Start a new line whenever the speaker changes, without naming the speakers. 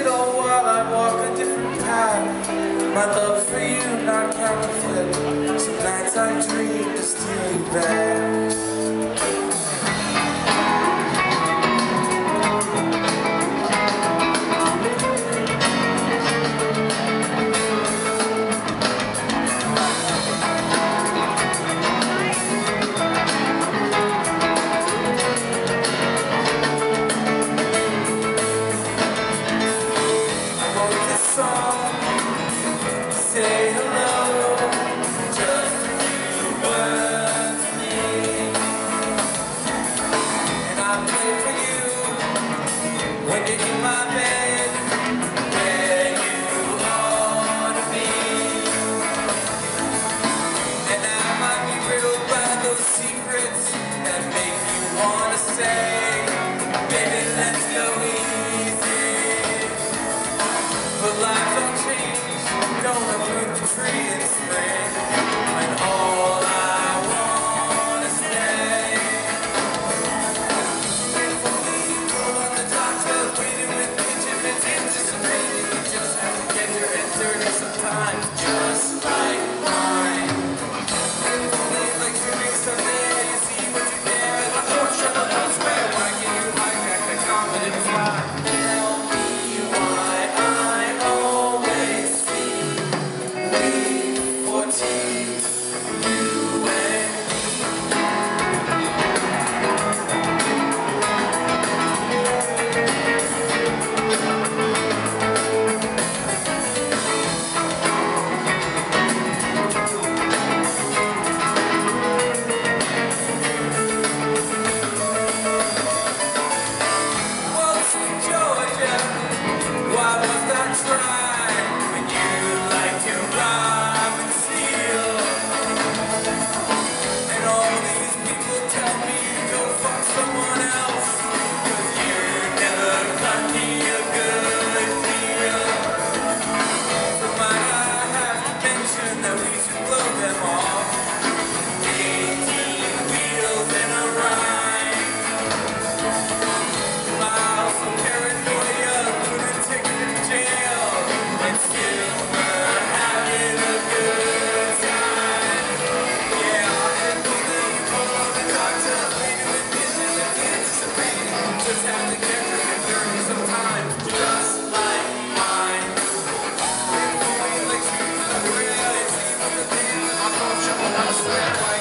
it all while I walk a different path. My love for you not counterfeit. Some nights I dream to steal you back. Yeah.